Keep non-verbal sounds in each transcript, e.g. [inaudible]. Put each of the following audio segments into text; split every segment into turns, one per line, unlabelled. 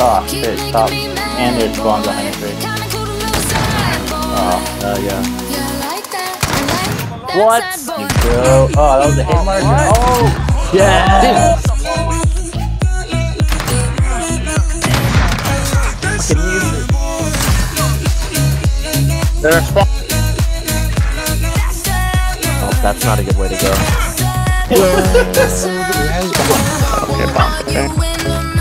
Oh, shit, stop. And there's spawns behind your face. Oh,
Uh, yeah.
what? You go. Oh, that was a hit marker. Oh, yeah. Can you? There's spawn.
Oh, that's not a good way to go. [laughs]
Okay, bomb. Okay.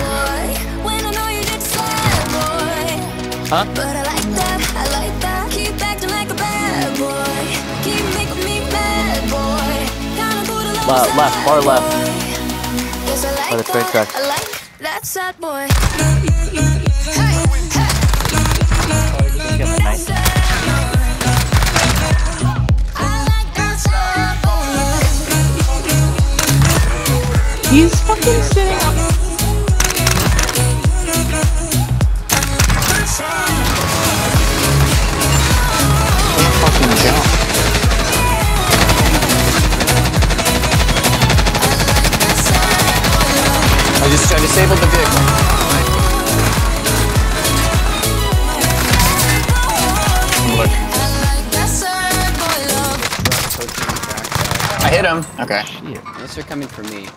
Boy. When I know you're just sad, boy.
Huh?
But I like that, I like that. Keep acting like a bad boy. Keep making me mad, boy. Kinda cool to love
left, far left.
boy. Yes, I
By the train tracks.
That sad boy.
My knife.
He's fucking sitting
disabled the vehicle. Look, I hit him. Okay.
Unless they're coming for me.